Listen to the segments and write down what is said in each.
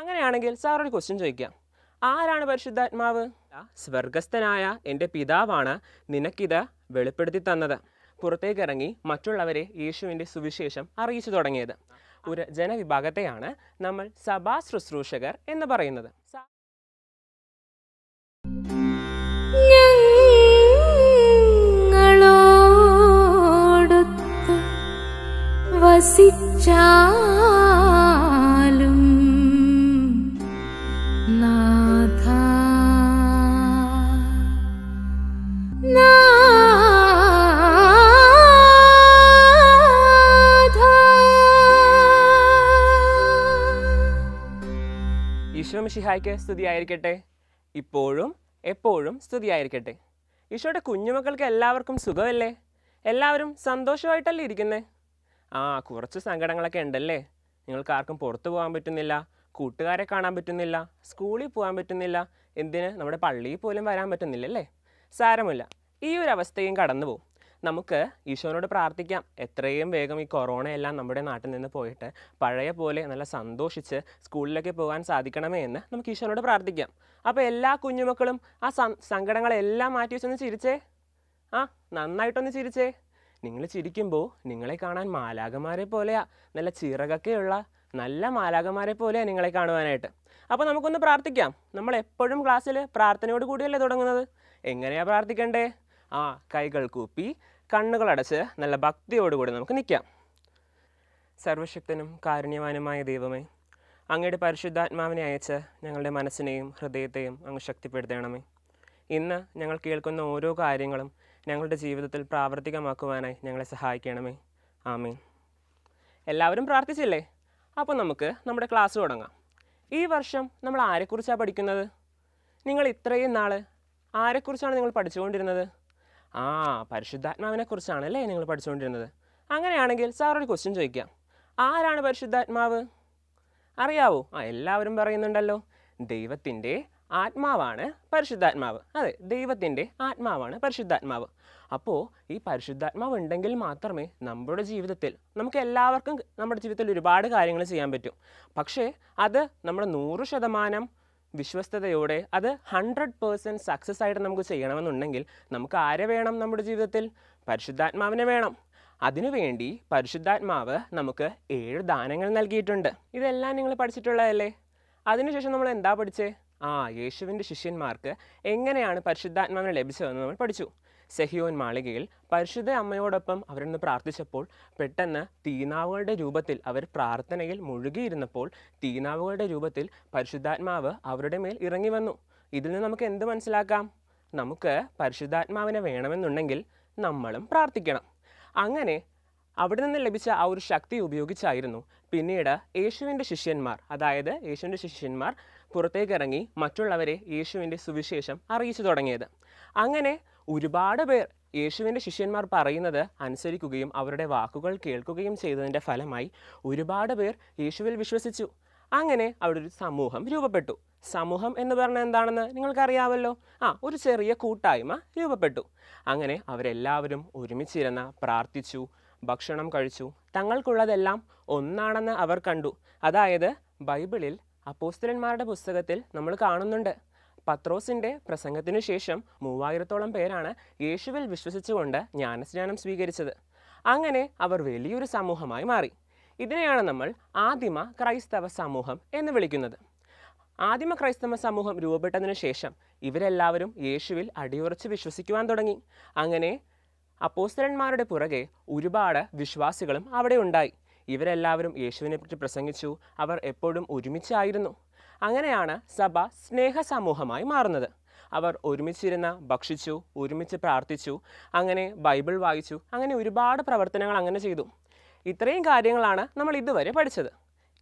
അങ്ങനെയാണെങ്കിൽ സാർ ഒരു ക്വസ്റ്റ്യൻ ചോദിക്കാം. ആരാണ് പരിശുദ്ധാത്മാവ്? സ്വർഗസ്ഥനായ എന്റെ പിതാവാണ് നിനക്കിത് വെളിപ്പെടുത്തി തന്നത്. പുറത്തേക്കിറങ്ങി മറ്റുള്ളവരെ യേശുവിന്റെ സുവിശേഷം അറിയിച്ചു തുടങ്ങിയത്. ഒരു ജനവിഭാഗത്തെയാണ് നമ്മൾ സഭാ ശുശ്രൂഷകർ എന്ന് പറയുന്നത്. സ- മിശിഹായ്ക്ക് സ്തുതിയായിരിക്കട്ടെ. ഇപ്പോഴും എപ്പോഴും സ്തുതിയായിരിക്കട്ടെ. ഈശോയുടെ കുഞ്ഞുമക്കൾക്ക് എല്ലാവർക്കും സുഖമല്ലേ? എല്ലാവരും സന്തോഷമായിട്ടല്ലേ ഇരിക്കുന്നേ? ആ കുറച്ച് സങ്കടങ്ങളൊക്കെ ഉണ്ടല്ലേ? നിങ്ങൾക്ക് ആർക്കും പുറത്തു പോകാൻ പറ്റുന്നില്ല കൂട്ടുകാരെ കാണാൻ പറ്റുന്നില്ല സ്കൂളിൽ പോകാൻ പറ്റുന്നില്ല എന്തിന്? നമ്മുടെ പള്ളിയിൽ പോലും വരാൻ പറ്റുന്നില്ല അല്ലേ സാരമില്ല. ഈ ഒരു അവസ്ഥയും കടന്നു പോകും നമുക്ക് ഈശോനോട് പ്രാർത്ഥിക്കാം. എത്രയും വേഗം ഈ കൊറോണ എല്ലാം നമ്മുടെ നാട്ടിൽ നിന്ന് പോയിട്ട് പഴയ പോലെ നല്ല സന്തോഷിച്ച് സ്കൂളിലേക്ക് പോകാൻ സാധിക്കണമേ എന്ന് നമുക്ക് ഈശോനോട് പ്രാർത്ഥിക്കാം. അപ്പോൾ എല്ലാ കുഞ്ഞുമക്കളും ആ സങ്കടങ്ങളെല്ലാം മാറ്റി വെച്ചൊന്ന് ചിരിച്ചേ. ആ നന്നായിട്ടൊന്ന് ചിരിച്ചേ. നിങ്ങൾ ചിരിക്കുമ്പോൾ നിങ്ങളെ കാണാൻ മാലാകന്മാരെ പോലെയാ. നല്ല ചിറകൊക്കെയുള്ള നല്ല മാലാകന്മാരെ പോലെയാ നിങ്ങളെ കാണുവാനായിട്ട്. അപ്പോൾ നമുക്കൊന്ന് പ്രാർത്ഥിക്കാം. നമ്മൾ എപ്പോഴും ക്ലാസ്സിൽ പ്രാർത്ഥനയോട് കൂടിയല്ലേ തുടങ്ങുന്നത്? എങ്ങനെയാണ് പ്രാർത്ഥിക്കണ്ടേ? ആ കൈകൾ കൂപ്പി കണ്ണുകളടച്ച് നല്ല ഭക്തിയോടുകൂടി നമുക്ക് നിൽക്കാം. സർവശക്തനും കാരുണ്യവാനുമായ ദൈവമേ അങ്ങയുടെ പരിശുദ്ധാത്മാവിനെ അയച്ച് ഞങ്ങളുടെ മനസ്സിനെയും ഹൃദയത്തെയും അങ്ങ് ശക്തിപ്പെടുത്തണമേ. ഇന്ന് ഞങ്ങൾ കേൾക്കുന്ന ഓരോ കാര്യങ്ങളും ഞങ്ങളുടെ ജീവിതത്തിൽ പ്രാവർത്തികമാക്കുവാനായി ഞങ്ങളെ സഹായിക്കണമേ. ആമീൻ. എല്ലാവരും പ്രാർത്ഥിച്ചില്ലേ? അപ്പോൾ നമുക്ക് നമ്മുടെ ക്ലാസ് തുടങ്ങാം. ഈ വർഷം നമ്മൾ ആരെക്കുറിച്ചാണ് പഠിക്കുന്നത്? നിങ്ങൾ ഇത്രയും നാൾ ആരെക്കുറിച്ചാണ് നിങ്ങൾ പഠിച്ചുകൊണ്ടിരുന്നത്? ആ പരിശുദ്ധാത്മാവിനെ കുറിച്ചാണല്ലേ നിങ്ങൾ പഠിച്ചുകൊണ്ടിരുന്നത്? അങ്ങനെയാണെങ്കിൽ സാറൊരു ക്വസ്റ്റ്യൻ ചോദിക്കാം. ആരാണ് പരിശുദ്ധാത്മാവ്? അറിയാവോ? ആ എല്ലാവരും പറയുന്നുണ്ടല്ലോ. ദൈവത്തിന്റെ ആത്മാവാണ് പരിശുദ്ധാത്മാവ്. അതെ ദൈവത്തിന്റെ ആത്മാവാണ് പരിശുദ്ധാത്മാവ്. അപ്പോൾ ഈ പരിശുദ്ധാത്മാവ് ഉണ്ടെങ്കിൽ മാത്രമേ നമ്മുടെ ജീവിതത്തിൽ നമുക്ക് എല്ലാവർക്കും നമ്മുടെ ജീവിതത്തിൽ ഒരുപാട് കാര്യങ്ങൾ ചെയ്യാൻ പറ്റും. പക്ഷേ അത് നമ്മുടെ നൂറ് ശതമാനം വിശ്വസ്തയോടെ അത് ഹൺഡ്രഡ് പേഴ്സന്റ് സക്സസ് ആയിട്ട് നമുക്ക് ചെയ്യണമെന്നുണ്ടെങ്കിൽ നമുക്ക് ആരെ വേണം നമ്മുടെ ജീവിതത്തിൽ? പരിശുദ്ധാത്മാവിനെ വേണം. അതിനുവേണ്ടി പരിശുദ്ധാത്മാവ് നമുക്ക് ഏഴ് ദാനങ്ങൾ നൽകിയിട്ടുണ്ട്. ഇതെല്ലാം നിങ്ങൾ പഠിച്ചിട്ടുള്ളതല്ലേ? അതിനുശേഷം നമ്മൾ എന്താ പഠിച്ചേ? ആ യേശുവിന്റെ ശിഷ്യന്മാർക്ക് എങ്ങനെയാണ് പരിശുദ്ധാത്മാവിനെ ലഭിച്ചതെന്ന് നമ്മൾ പഠിച്ചു. സെഹിയോൻ മാളികയിൽ പരിശുദ്ധ അമ്മയോടൊപ്പം അവരൊന്ന് പ്രാർത്ഥിച്ചപ്പോൾ പെട്ടെന്ന് തീനാവുകളുടെ രൂപത്തിൽ അവർ പ്രാർത്ഥനയിൽ മുഴുകിയിരുന്നപ്പോൾ തീനാവുകളുടെ രൂപത്തിൽ പരിശുദ്ധാത്മാവ് അവരുടെ മേൽ ഇറങ്ങി വന്നു. ഇതിൽ നിന്ന് നമുക്ക് എന്ത് മനസ്സിലാക്കാം? നമുക്ക് പരിശുദ്ധാത്മാവിനെ വേണമെന്നുണ്ടെങ്കിൽ നമ്മളും പ്രാർത്ഥിക്കണം. അങ്ങനെ അവിടെ നിന്ന് ലഭിച്ച ആ ഒരു ശക്തി ഉപയോഗിച്ചായിരുന്നു പിന്നീട് യേശുവിന്റെ ശിഷ്യന്മാർ അതായത് യേശുവിന്റെ ശിഷ്യന്മാർ പുറത്തേക്ക് ഇറങ്ങി മറ്റുള്ളവരെ യേശുവിന്റെ സുവിശേഷം അറിയിച്ചു തുടങ്ങിയത്. അങ്ങനെ ഒരുപാട് പേർ യേശുവിന്റെ ശിഷ്യന്മാർ പറയുന്നത് അനുസരിക്കുകയും അവരുടെ വാക്കുകൾ കേൾക്കുകയും ചെയ്തതിന്റെ ഫലമായി ഒരുപാട് പേർ യേശുവിൽ വിശ്വസിച്ചു. അങ്ങനെ അവിടെ ഒരു സമൂഹം രൂപപ്പെട്ടു. സമൂഹം എന്ന് പറഞ്ഞാൽ എന്താണെന്ന് നിങ്ങൾക്കറിയാമല്ലോ? ആ ഒരു ചെറിയ കൂട്ടായ്മ രൂപപ്പെട്ടു. അങ്ങനെ അവരെല്ലാവരും ഒരുമിച്ചിരുന്ന് പ്രാർത്ഥിച്ചു ഭക്ഷണം കഴിച്ചു. തങ്ങൾക്കുള്ളതെല്ലാം ഒന്നാണെന്ന് അവർ കണ്ടു. അതായത് ബൈബിളിൽ അപ്പോസ്തലന്മാരുടെ പുസ്തകത്തിൽ നമ്മൾ കാണുന്നുണ്ട്. പത്രോസിന്റെ പ്രസംഗത്തിനു ശേഷം മൂവായിരത്തോളം പേരാണ് യേശുവിൽ വിശ്വസിച്ചുകൊണ്ട് ജ്ഞാനസ്നാനം സ്വീകരിച്ചത്. അങ്ങനെ അവർ വലിയൊരു സമൂഹമായി മാറി. ഇതിനെയാണ് നമ്മൾ ആദിമ ക്രൈസ്തവ സമൂഹം എന്ന് വിളിക്കുന്നത്. ആദിമ ക്രൈസ്തവ സമൂഹം രൂപപ്പെട്ടതിനു ശേഷം ഇവരെല്ലാവരും യേശുവിൽ അടിയുറച്ച് വിശ്വസിക്കുവാൻ തുടങ്ങി. അങ്ങനെ അപ്പോസ്തലന്മാരുടെ പുറകെ ഒരുപാട് വിശ്വാസികളും അവിടെ ഉണ്ടായി. ഇവരെല്ലാവരും യേശുവിനെ പറ്റി പ്രസംഗിച്ചു. അവർ എപ്പോഴും ഒരുമിച്ചായിരുന്നു. അങ്ങനെയാണ് സഭ സ്നേഹ സമൂഹമായി മാറുന്നത്. അവർ ഒരുമിച്ചിരുന്ന് ഭക്ഷിച്ചു ഒരുമിച്ച് പ്രാർത്ഥിച്ചു അങ്ങനെ ബൈബിൾ വായിച്ചു അങ്ങനെ ഒരുപാട് പ്രവർത്തനങ്ങൾ അങ്ങനെ ചെയ്തു. ഇത്രയും കാര്യങ്ങളാണ് നമ്മൾ ഇതുവരെ പഠിച്ചത്.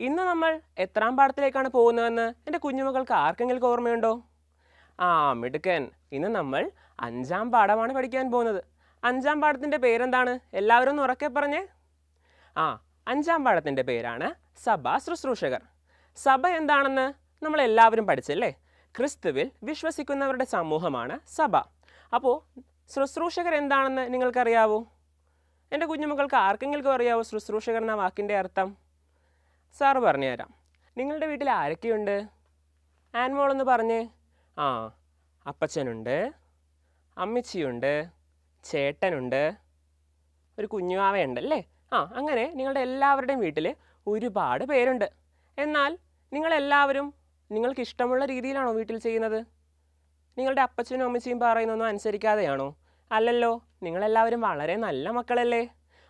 ഇന്ന് നമ്മൾ എത്രാം പാഠത്തിലേക്കാണ് പോകുന്നതെന്ന് എന്റെ കുഞ്ഞുമക്കൾക്ക് ആർക്കെങ്കിലും ഓർമ്മയുണ്ടോ? ആ മിടുക്കൻ. ഇന്ന് നമ്മൾ അഞ്ചാം പാഠമാണ് പഠിക്കാൻ പോകുന്നത്. അഞ്ചാം പാഠത്തിന്റെ പേരെന്താണ്? എല്ലാവരും ഒന്ന് ഉറക്കെ പറഞ്ഞേ. ആ അഞ്ചാം പാഠത്തിന്റെ പേരാണ് സഭ ശുശ്രൂഷകർ. സഭ എന്താണെന്ന് നമ്മൾ എല്ലാവരും പഠിച്ചല്ലേ? ക്രിസ്തുവിൽ വിശ്വസിക്കുന്നവരുടെ സമൂഹമാണ് സഭ. അപ്പോൾ ശുശ്രൂഷകർ എന്താണെന്ന് നിങ്ങൾക്കറിയാവോ? എന്റെ കുഞ്ഞുമക്കൾക്ക് ആർക്കെങ്കിലും അറിയാവോ ശുശ്രൂഷകർ എന്ന വാക്കിന്റെ അർത്ഥം? സാറ് പറഞ്ഞുതരാം. നിങ്ങളുടെ വീട്ടിൽ ആരൊക്കെയുണ്ട്? ആൻമോളെന്ന് പറഞ്ഞേ. ആ അപ്പച്ചനുണ്ട് അമ്മച്ചിയുണ്ട് ചേട്ടനുണ്ട്. ഒരു കുഞ്ഞുവാവയുണ്ട് അല്ലേ ആ അങ്ങനെ നിങ്ങളുടെ എല്ലാവരുടെയും വീട്ടിൽ ഒരുപാട് പേരുണ്ട്. എന്നാൽ നിങ്ങളെല്ലാവരും നിങ്ങൾക്ക് ഇഷ്ടമുള്ള രീതിയിലാണോ വീട്ടിൽ ചെയ്യുന്നത്? നിങ്ങളുടെ അപ്പച്ചനും അമ്മച്ചിയും പറയുന്നൊന്നും അനുസരിക്കാതെയാണോ? അല്ലല്ലോ നിങ്ങളെല്ലാവരും വളരെ നല്ല മക്കളല്ലേ?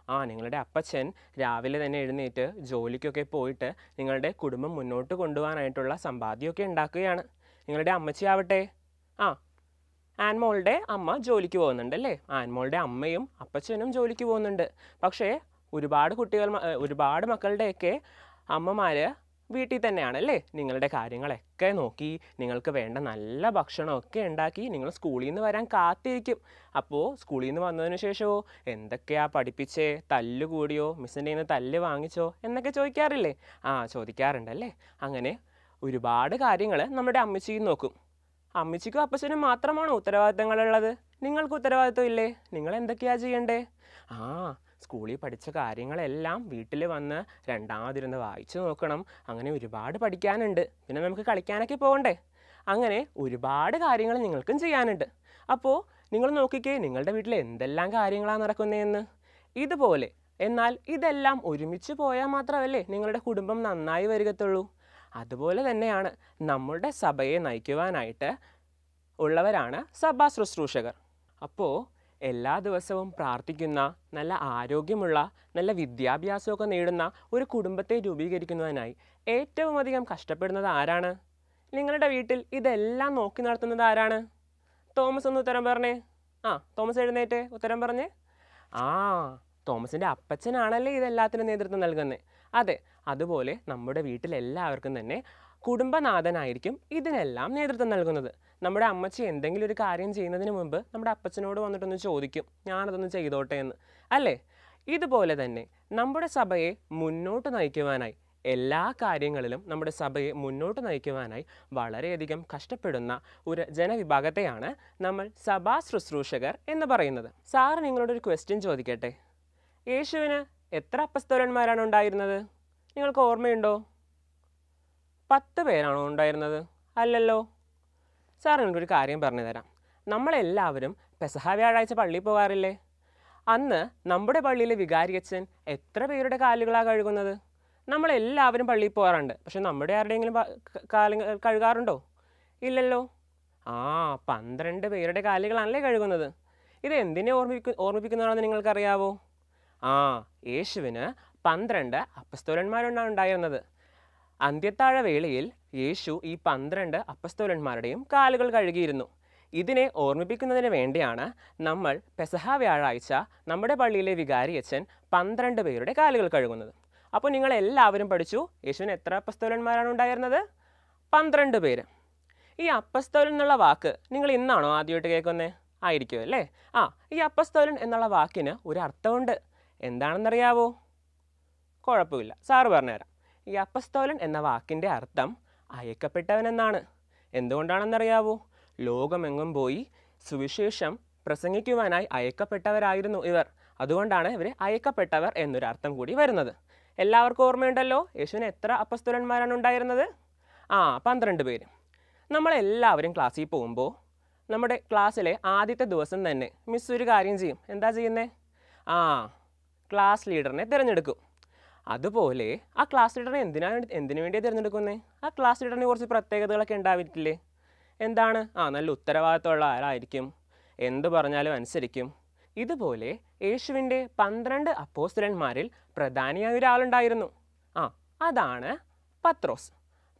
ആ നിങ്ങളുടെ അപ്പച്ചൻ രാവിലെ തന്നെ എഴുന്നേറ്റ് ജോലിക്കൊക്കെ പോയിട്ട് നിങ്ങളുടെ കുടുംബം മുന്നോട്ട് കൊണ്ടുപോകാനായിട്ടുള്ള സമ്പാദ്യമൊക്കെ ഉണ്ടാക്കുകയാണ്. നിങ്ങളുടെ അമ്മച്ചി ആവട്ടെ ആ ആൻമോളുടെ അമ്മ ജോലിക്ക് പോകുന്നുണ്ട് അല്ലേ ആൻമോളുടെ അമ്മയും അപ്പച്ചനും ജോലിക്ക് പോകുന്നുണ്ട്. പക്ഷേ ഒരുപാട് കുട്ടികൾ ഒരുപാട് മക്കളുടെയൊക്കെ അമ്മമാർ വീട്ടിൽ തന്നെയാണ് അല്ലേ നിങ്ങളുടെ കാര്യങ്ങളൊക്കെ നോക്കി നിങ്ങൾക്ക് വേണ്ട നല്ല ഭക്ഷണമൊക്കെ ഉണ്ടാക്കി നിങ്ങൾ സ്കൂളിൽ നിന്ന് വരാൻ കാത്തിരിക്കും. അപ്പോൾ സ്കൂളിൽ നിന്ന് വന്നതിന് ശേഷമോ എന്തൊക്കെയാ പഠിപ്പിച്ചേ? തല്ല് കൂടിയോ? മിസ്സിന്റെ നിന്ന് തല്ല് വാങ്ങിച്ചോ? എന്നൊക്കെ ചോദിക്കാറില്ലേ? ആ ചോദിക്കാറുണ്ടല്ലേ? അങ്ങനെ ഒരുപാട് കാര്യങ്ങൾ നമ്മുടെ അമ്മച്ചിയും നോക്കും. അമ്മച്ചിക്കും അപ്പച്ചനും മാത്രമാണോ ഉത്തരവാദിത്തങ്ങളുള്ളത്? നിങ്ങൾക്ക് ഉത്തരവാദിത്വം ഇല്ലേ നിങ്ങൾ എന്തൊക്കെയാ ചെയ്യണ്ടേ? ആ സ്കൂളിൽ പഠിച്ച കാര്യങ്ങളെല്ലാം വീട്ടിൽ വന്ന് രണ്ടാമതിരുന്ന് വായിച്ചു നോക്കണം. അങ്ങനെ ഒരുപാട് പഠിക്കാനുണ്ട്. പിന്നെ നമുക്ക് കളിക്കാനൊക്കെ പോകണ്ടേ? അങ്ങനെ ഒരുപാട് കാര്യങ്ങൾ നിങ്ങൾക്കും ചെയ്യാനുണ്ട്. അപ്പോൾ നിങ്ങൾ നോക്കിക്കേ നിങ്ങളുടെ വീട്ടിൽ എന്തെല്ലാം കാര്യങ്ങളാണ് നടക്കുന്നതെന്ന് ഇതുപോലെ. എന്നാൽ ഇതെല്ലാം ഒരുമിച്ച് പോയാൽ മാത്രമല്ലേ നിങ്ങളുടെ കുടുംബം നന്നായി വരികത്തുള്ളൂ. അതുപോലെ തന്നെയാണ് നമ്മുടെ സഭയെ നയിക്കുവാനായിട്ട് ഉള്ളവരാണ് സഭാ ശുശ്രൂഷകർ. അപ്പോൾ എല്ലാ ദിവസവും പ്രാർത്ഥിക്കുന്ന നല്ല ആരോഗ്യമുള്ള നല്ല വിദ്യാഭ്യാസമൊക്കെ നേടുന്ന ഒരു കുടുംബത്തെ രൂപീകരിക്കുന്നതിനായി ഏറ്റവും അധികം കഷ്ടപ്പെടുന്നത് ആരാണ്? നിങ്ങളുടെ വീട്ടിൽ ഇതെല്ലാം നോക്കി നടത്തുന്നത് ആരാണ്? തോമസ് ഒന്ന് ഉത്തരം പറഞ്ഞേ. ആ തോമസ് എഴുന്നേറ്റ് ഉത്തരം പറഞ്ഞേ. ആ തോമസിന്റെ അപ്പച്ചനാണല്ലേ ഇതെല്ലാത്തിനും നേതൃത്വം നൽകുന്നത് അതെ അതുപോലെ നമ്മുടെ വീട്ടിലെല്ലാവർക്കും തന്നെ കുടുംബനാഥനായിരിക്കും ഇതിനെല്ലാം നേതൃത്വം നൽകുന്നത്. നമ്മുടെ അമ്മച്ചി എന്തെങ്കിലും ഒരു കാര്യം ചെയ്യുന്നതിന് മുമ്പ് നമ്മുടെ അപ്പച്ചനോട് വന്നിട്ടൊന്ന് ചോദിക്കും ഞാനതൊന്ന് ചെയ്തോട്ടെ എന്ന്. അല്ലേ? ഇതുപോലെ തന്നെ നമ്മുടെ സഭയെ മുന്നോട്ട് നയിക്കുവാനായി എല്ലാ കാര്യങ്ങളിലും നമ്മുടെ സഭയെ മുന്നോട്ട് നയിക്കുവാനായി വളരെയധികം കഷ്ടപ്പെടുന്ന ഒരു ജനവിഭാഗത്തെയാണ് നമ്മൾ സഭാ ശുശ്രൂഷകർ എന്ന് പറയുന്നത്. സാറ് നിങ്ങളോടൊരു ക്വസ്റ്റ്യൻ ചോദിക്കട്ടെ? യേശുവിന് എത്ര അപ്പസ്തോലന്മാരാണ് ഉണ്ടായിരുന്നത്? നിങ്ങൾക്ക് ഓർമ്മയുണ്ടോ? പത്ത് പേരാണോ ഉണ്ടായിരുന്നത്? അല്ലല്ലോ. സാർ നിങ്ങൾക്കൊരു കാര്യം പറഞ്ഞു തരാം നമ്മളെല്ലാവരും പെസഹ വ്യാഴാഴ്ച പള്ളിയിൽ പോകാറില്ലേ? അന്ന് നമ്മുടെ പള്ളിയിലെ വികാരിയച്ഛൻ എത്ര പേരുടെ കാലുകളാണ് കഴുകുന്നത്? നമ്മളെല്ലാവരും പള്ളിയിൽ പോകാറുണ്ട്. പക്ഷെ നമ്മുടെ ആരുടെയെങ്കിലും കാലങ്ങൾ കഴുകാറുണ്ടോ? ഇല്ലല്ലോ. ആ പന്ത്രണ്ട് പേരുടെ കാലുകളാണല്ലേ കഴുകുന്നത്. ഇത് എന്തിനെ ഓർമ്മിപ്പിക്കു ഓർമ്മിപ്പിക്കുന്നതാണെന്ന് നിങ്ങൾക്കറിയാവോ? ആ യേശുവിന് പന്ത്രണ്ട് അപ്പസ്തോലന്മാരാണ് ഉണ്ടായിരുന്നത്. അന്ത്യത്താഴ വേളയിൽ യേശു ഈ പന്ത്രണ്ട് അപ്പസ്തോലന്മാരുടെയും കാലുകൾ കഴുകിയിരുന്നു. ഇതിനെ ഓർമ്മിപ്പിക്കുന്നതിന് വേണ്ടിയാണ് നമ്മൾ പെസഹ വ്യാഴാഴ്ച നമ്മുടെ പള്ളിയിലെ വികാരിയച്ഛൻ പന്ത്രണ്ട് പേരുടെ കാലുകൾ കഴുകുന്നത്. അപ്പോൾ നിങ്ങൾ എല്ലാവരും പഠിച്ചു യേശുവിന് എത്ര അപ്പസ്തോലന്മാരാണ് ഉണ്ടായിരുന്നത്? പന്ത്രണ്ട് പേര്. ഈ അപ്പസ്തോലൻ എന്നുള്ള വാക്ക് നിങ്ങൾ ഇന്നാണോ ആദ്യമായിട്ട് കേൾക്കുന്നത് ആയിരിക്കും അല്ലേ ആ ഈ അപ്പസ്തോലൻ എന്നുള്ള വാക്കിന് ഒരു അർത്ഥമുണ്ട്. എന്താണെന്നറിയാവോ? കുഴപ്പമില്ല. സാറ് പറഞ്ഞുതരാം. ഈ അപ്പസ്തോലൻ എന്ന വാക്കിന്റെ അർത്ഥം അയക്കപ്പെട്ടവൻ എന്നാണ് എന്തുകൊണ്ടാണെന്നറിയാവോ? ലോകമെങ്ങും പോയി സുവിശേഷം പ്രസംഗിക്കുവാനായി അയക്കപ്പെട്ടവരായിരുന്നു ഇവർ. അതുകൊണ്ടാണ് ഇവർ അയക്കപ്പെട്ടവർ എന്നൊരു അർത്ഥം കൂടി വരുന്നത്. എല്ലാവർക്കും ഓർമ്മയുണ്ടല്ലോ? യേശുവിന് എത്ര അപ്പസ്തുലന്മാരാണ് ഉണ്ടായിരുന്നത്? ആ പന്ത്രണ്ട് പേര്. നമ്മളെല്ലാവരും ക്ലാസ്സിൽ പോകുമ്പോൾ നമ്മുടെ ക്ലാസ്സിലെ ആദ്യത്തെ ദിവസം തന്നെ മിസ് ഒരു കാര്യം ചെയ്യും. എന്താ ചെയ്യുന്നത് ആ ക്ലാസ് ലീഡറിനെ തിരഞ്ഞെടുക്കും. അതുപോലെ ആ ക്ലാസ് ലീഡറിനെ എന്തിനാണ് എന്തിനു വേണ്ടിയാണ് തിരഞ്ഞെടുക്കുന്നത് ആ ക്ലാസ് ലീഡറിന് കുറച്ച് പ്രത്യേകതകളൊക്കെ ഉണ്ടാവില്ലേ? എന്താണ്? ആ നല്ല ഉത്തരവാദിത്തമുള്ള ആരായിരിക്കും? എന്ത് പറഞ്ഞാലും അനുസരിക്കും. ഇതുപോലെ യേശുവിന്റെ പന്ത്രണ്ട് അപ്പോസ്റ്റലന്മാരിൽ പ്രധാനിയായ ഒരാളുണ്ടായിരുന്നു. ആ അതാണ് പത്രോസ്.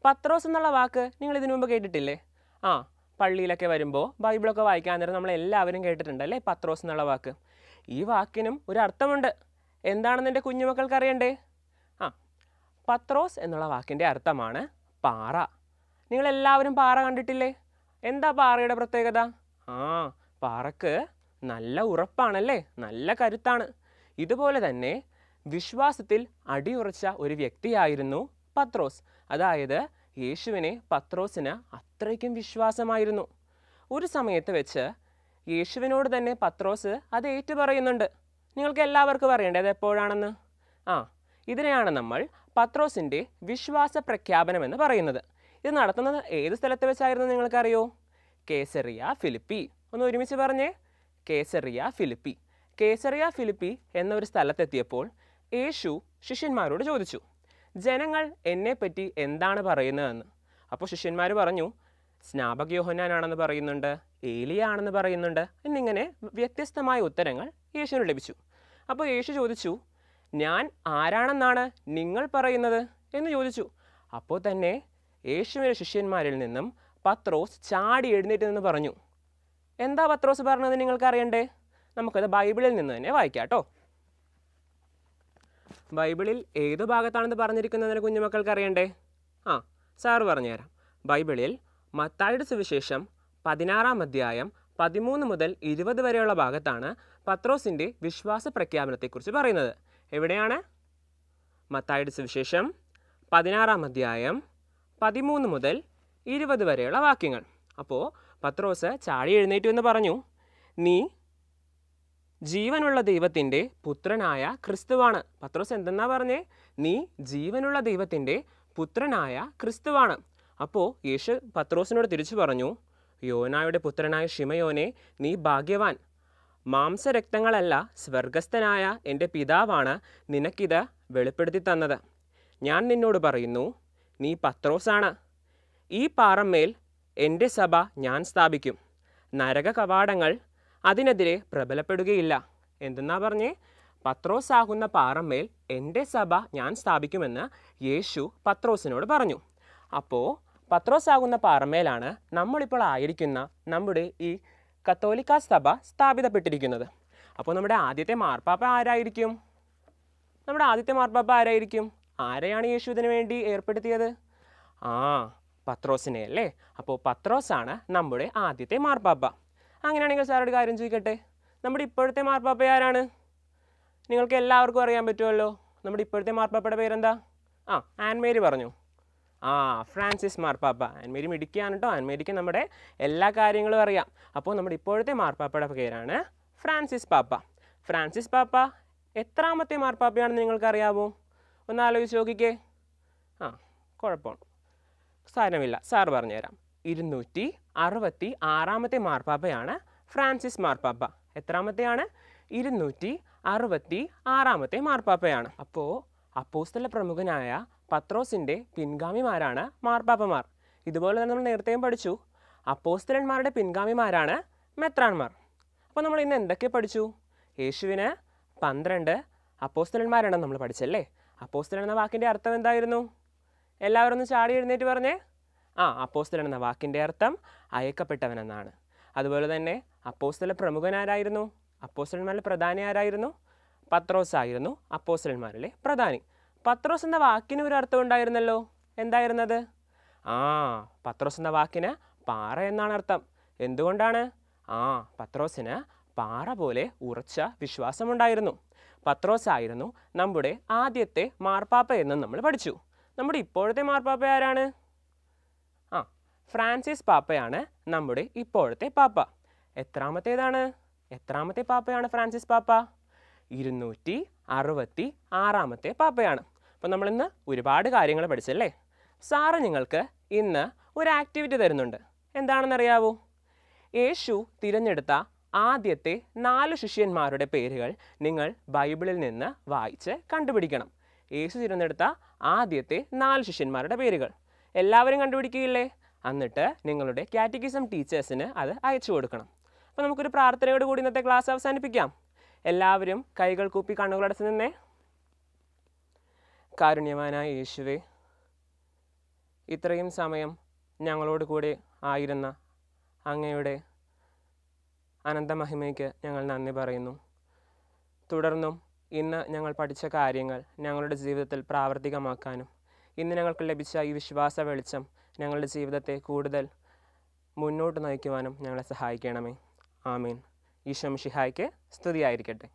പത്രോസ് എന്നുള്ള വാക്ക് നിങ്ങൾ ഇതിനു മുമ്പ് കേട്ടിട്ടില്ലേ? ആ പള്ളിയിലൊക്കെ വരുമ്പോൾ ബൈബിളൊക്കെ വായിക്കാൻ നേരം നമ്മൾ എല്ലാവരും കേട്ടിട്ടുണ്ട് അല്ലേ പത്രോസ് എന്നുള്ള വാക്ക്? ഈ വാക്കിനും ഒരു അർത്ഥമുണ്ട്. എന്താണെന്ന് എന്റെ കുഞ്ഞുമക്കൾക്ക് അറിയണ്ടേ ആ പത്രോസ് എന്നുള്ള വാക്കിന്റെ അർത്ഥമാണ് പാറ. നിങ്ങളെല്ലാവരും പാറ കണ്ടിട്ടില്ലേ? എന്താ പാറയുടെ പ്രത്യേകത? ആ പാറക്ക് നല്ല ഉറപ്പാണല്ലേ? നല്ല കരുത്താണ്. ഇതുപോലെ തന്നെ വിശ്വാസത്തിൽ അടിയുറച്ച ഒരു വ്യക്തിയായിരുന്നു പത്രോസ്. അതായത് യേശുവിനെ പത്രോസിന് അത്രയ്ക്കും വിശ്വാസമായിരുന്നു. ഒരു സമയത്ത് വെച്ച് യേശുവിനോട് തന്നെ പത്രോസ് അത് ഏറ്റുപറയുന്നുണ്ട്. നിങ്ങൾക്ക് എല്ലാവർക്കും അറിയണ്ടേ എപ്പോഴാണെന്ന്? ആ ഇതിനെയാണ് നമ്മൾ പത്രോസിന്റെ വിശ്വാസ പ്രഖ്യാപനം എന്ന് പറയുന്നത്. ഇത് നടത്തുന്നത് ഏത് സ്ഥലത്ത് വെച്ചായിരുന്നു നിങ്ങൾക്കറിയോ? Caesarea Philippi. ഒന്ന് ഒരുമിച്ച് പറഞ്ഞേ. Caesarea Philippi. കേസറിയ ഫിലിപ്പി എന്നൊരു സ്ഥലത്തെത്തിയപ്പോൾ യേശു ശിഷ്യന്മാരോട് ചോദിച്ചു ജനങ്ങൾ എന്നെപ്പറ്റി എന്താണ് പറയുന്നതെന്ന്? അപ്പോൾ ശിഷ്യന്മാർ പറഞ്ഞു സ്നാപക യോഹന്നാനാണെന്ന് പറയുന്നുണ്ട് ഏലിയ ആണെന്ന് പറയുന്നുണ്ട് എന്നിങ്ങനെ വ്യത്യസ്തമായ ഉത്തരങ്ങൾ യേശുവിന് ലഭിച്ചു. അപ്പോൾ യേശു ചോദിച്ചു ഞാൻ ആരാണെന്നാണ് നിങ്ങൾ പറയുന്നത്? എന്ന് ചോദിച്ചു. അപ്പോൾ തന്നെ യേശുവിന്റെ ശിഷ്യന്മാരിൽ നിന്നും പത്രോസ് ചാടി എഴുന്നേറ്റ് നിന്ന് പറഞ്ഞു. എന്താ പത്രോസ് പറഞ്ഞത് നിങ്ങൾക്ക് അറിയണ്ടേ? നമുക്കത് ബൈബിളിൽ നിന്ന് തന്നെ വായിക്കാം കേട്ടോ. ബൈബിളിൽ ഏത് ഭാഗത്താണെന്ന് പറഞ്ഞിരിക്കുന്നതിന് കുഞ്ഞുമക്കൾക്ക് അറിയണ്ടേ? ആ സാറ് പറഞ്ഞുതരാം. ബൈബിളിൽ മത്തായുടെ സുവിശേഷം പതിനാറാം അധ്യായം പതിമൂന്ന് മുതൽ ഇരുപത് വരെയുള്ള ഭാഗത്താണ് പത്രോസിന്റെ വിശ്വാസ പ്രഖ്യാപനത്തെക്കുറിച്ച് പറയുന്നത്. എവിടെയാണ്? മത്തായുടെ സുവിശേഷം പതിനാറാം അധ്യായം പതിമൂന്ന് മുതൽ ഇരുപത് വരെയുള്ള വാക്യങ്ങൾ. അപ്പോൾ പത്രോസ് ചാടി എഴുന്നേറ്റു എന്ന് പറഞ്ഞു. നീ ജീവനുള്ള ദൈവത്തിന്റെ പുത്രനായ ക്രിസ്തുവാണ്. പത്രോസ് എന്തെന്നാ പറഞ്ഞേ? നീ ജീവനുള്ള ദൈവത്തിന്റെ പുത്രനായ ക്രിസ്തുവാണ്. അപ്പോൾ യേശു പത്രോസിനോട് തിരിച്ചു പറഞ്ഞു. യോനായുടെ പുത്രനായ ഷിമയോനെ നീ ഭാഗ്യവാൻ. മാംസരക്തങ്ങളല്ല സ്വർഗസ്ഥനായ എന്റെ പിതാവാണ് നിനക്കിത് വെളിപ്പെടുത്തി തന്നത്. ഞാൻ നിന്നോട് പറയുന്നു നീ പത്രോസാണ്. ഈ പാറമ്മേൽ എന്റെ സഭ ഞാൻ സ്ഥാപിക്കും. നരക കവാടങ്ങൾ അതിനെതിരെ പ്രബലപ്പെടുകയില്ല. എന്തെന്നാ പറഞ്ഞേ? പത്രോസാകുന്ന പാറമ്മേൽ എന്റെ സഭ ഞാൻ സ്ഥാപിക്കുമെന്ന് യേശു പത്രോസിനോട് പറഞ്ഞു. അപ്പോൾ പത്രോസാകുന്ന പാറമേലാണ് നമ്മളിപ്പോൾ ആയിരിക്കുന്ന നമ്മുടെ ഈ കത്തോലിക്ക സഭ സ്ഥാപിതപ്പെട്ടിരിക്കുന്നത്. അപ്പോൾ നമ്മുടെ ആദ്യത്തെ മാർപ്പാപ്പ ആരായിരിക്കും? നമ്മുടെ ആദ്യത്തെ മാർപ്പാപ്പ ആരായിരിക്കും? ആരെയാണ് യേശുവിന് വേണ്ടി ഏർപ്പെടുത്തിയത്? ആ പത്രോസിനെ അല്ലേ? അപ്പോൾ പത്രോസാണ് നമ്മുടെ ആദ്യത്തെ മാർപ്പാപ്പ. അങ്ങനെയാണെങ്കിൽ സാറോട് കാര്യം ചോദിക്കട്ടെ? നമ്മുടെ ഇപ്പോഴത്തെ മാർപ്പാപ്പ ആരാണ്? നിങ്ങൾക്ക് എല്ലാവർക്കും അറിയാൻ പറ്റുമല്ലോ. നമ്മുടെ ഇപ്പോഴത്തെ മാർപ്പാപ്പയുടെ പേരെന്താ? ആ ആൻമേരി പറഞ്ഞു. ആ ഫ്രാൻസിസ് മാർപ്പാപ്പ. അന്മേരി മിടിക്കുകയാണ് കേട്ടോ അന്മേരിക്ക് നമ്മുടെ എല്ലാ കാര്യങ്ങളും അറിയാം. അപ്പോൾ നമ്മുടെ ഇപ്പോഴത്തെ മാർപ്പാപ്പയുടെ പേരാണ് ഫ്രാൻസിസ് പാപ്പ. ഫ്രാൻസിസ് പാപ്പ എത്രാമത്തെ മാർപ്പാപ്പയാണെന്ന് നിങ്ങൾക്കറിയാമോ ഒന്ന് ആലോചിച്ച് നോക്കിക്കേ. ആ കുഴപ്പമാണ്. സാരമില്ല. സാർ പറഞ്ഞുതരാം. ഇരുന്നൂറ്റി അറുപത്തി ആറാമത്തെ മാർപ്പാപ്പയാണ് ഫ്രാൻസിസ് മാർപ്പാപ്പ. എത്രാമത്തെയാണ്? ഇരുന്നൂറ്റി അറുപത്തി ആറാമത്തെ മാർപ്പാപ്പയാണ്. അപ്പോൾ അപ്പോസ്തല പ്രമുഖനായ പത്രോസിന്റെ പിൻഗാമിമാരാണ് മാർപ്പാപ്പമാർ ഇതുപോലെ തന്നെ നമ്മൾ നേരത്തെയും പഠിച്ചു. അപ്പോസ്തലന്മാരുടെ പിൻഗാമിമാരാണ് മെത്രാൻമാർ അപ്പോൾ നമ്മൾ ഇന്ന് എന്തൊക്കെ പഠിച്ചു? യേശുവിന് പന്ത്രണ്ട് അപ്പോസ്തലന്മാരാണ് നമ്മൾ പഠിച്ചല്ലേ? അപ്പോസ്തലൻ എന്ന വാക്കിന്റെ അർത്ഥം എന്തായിരുന്നു? എല്ലാവരും ഒന്ന് ചാടി എഴുന്നേറ്റ് പറഞ്ഞേ. ആ അപ്പോസ്തലൻ എന്ന വാക്കിന്റെ അർത്ഥം അയക്കപ്പെട്ടവനെന്നാണ് അതുപോലെ തന്നെ അപ്പോസ്തല പ്രമുഖനാരായിരുന്നു അപ്പോസ്തലന്മാരിലെ പ്രധാനി ആരായിരുന്നു? പത്രോസ് ആയിരുന്നു അപ്പോസ്തലന്മാരിലെ പ്രധാനി. പത്രോസ് എന്ന വാക്കിന് ഒരു അർത്ഥം ഉണ്ടായിരുന്നല്ലോ. എന്തായിരുന്നത്? ആ പത്രോസ് എന്ന വാക്കിന് പാറ എന്നാണ് അർത്ഥം. എന്തുകൊണ്ടാണ്? ആ പത്രോസിന് പാറ പോലെ ഉറച്ച വിശ്വാസമുണ്ടായിരുന്നു. പത്രോസ് ആയിരുന്നു നമ്മുടെ ആദ്യത്തെ മാർപ്പാപ്പ എന്ന് നമ്മൾ പഠിച്ചു. നമ്മുടെ ഇപ്പോഴത്തെ മാർപ്പാപ്പ ആരാണ്? ആ ഫ്രാൻസിസ് പാപ്പയാണ് നമ്മുടെ ഇപ്പോഴത്തെ പാപ്പ. എത്രാമത്തേതാണ്? എത്രാമത്തെ പാപ്പയാണ് ഫ്രാൻസിസ് പാപ്പ? ഇരുന്നൂറ്റി അറുപത്തി ആറാമത്തെ പാപ്പയാണ്. അപ്പോൾ നമ്മളിന്ന് ഒരുപാട് കാര്യങ്ങൾ പഠിച്ചല്ലേ? സാറ് നിങ്ങൾക്ക് ഇന്ന് ഒരു ആക്ടിവിറ്റി തരുന്നുണ്ട്. എന്താണെന്നറിയാവോ? യേശു തിരഞ്ഞെടുത്ത ആദ്യത്തെ നാല് ശിഷ്യന്മാരുടെ പേരുകൾ നിങ്ങൾ ബൈബിളിൽ നിന്ന് വായിച്ച് കണ്ടുപിടിക്കണം. യേശു തിരഞ്ഞെടുത്ത ആദ്യത്തെ നാല് ശിഷ്യന്മാരുടെ പേരുകൾ. എല്ലാവരും കണ്ടുപിടിക്കുകയില്ലേ? എന്നിട്ട് നിങ്ങളുടെ കാറ്റഗിസം ടീച്ചേഴ്സിന് അത് അയച്ചു കൊടുക്കണം. അപ്പോൾ നമുക്കൊരു പ്രാർത്ഥനയോട് കൂടി ഇന്നത്തെ ക്ലാസ് അവസാനിപ്പിക്കാം. എല്ലാവരും കൈകൾ കൂപ്പി കണ്ണുകളടച്ച് നിന്നേ. കാരുണ്യവാനായ യേശുവേ ഇത്രയും സമയം ഞങ്ങളോട് കൂടെ ആയിരുന്ന അങ്ങയുടെ അനന്തമഹിമയ്ക്ക് ഞങ്ങൾ നന്ദി പറയുന്നു. തുടർന്നും ഇന്ന് ഞങ്ങൾ പഠിച്ച കാര്യങ്ങൾ ഞങ്ങളുടെ ജീവിതത്തിൽ പ്രാവർത്തികമാക്കാനും ഇന്ന് ഞങ്ങൾക്ക് ലഭിച്ച ഈ വിശ്വാസ വെളിച്ചം ഞങ്ങളുടെ ജീവിതത്തെ കൂടുതൽ മുന്നോട്ട് നയിക്കുവാനും ഞങ്ങളെ സഹായിക്കണമേ. ആമീൻ. ഈശോ മിഷിഹായ്ക്ക് സ്തുതിയായിരിക്കട്ടെ.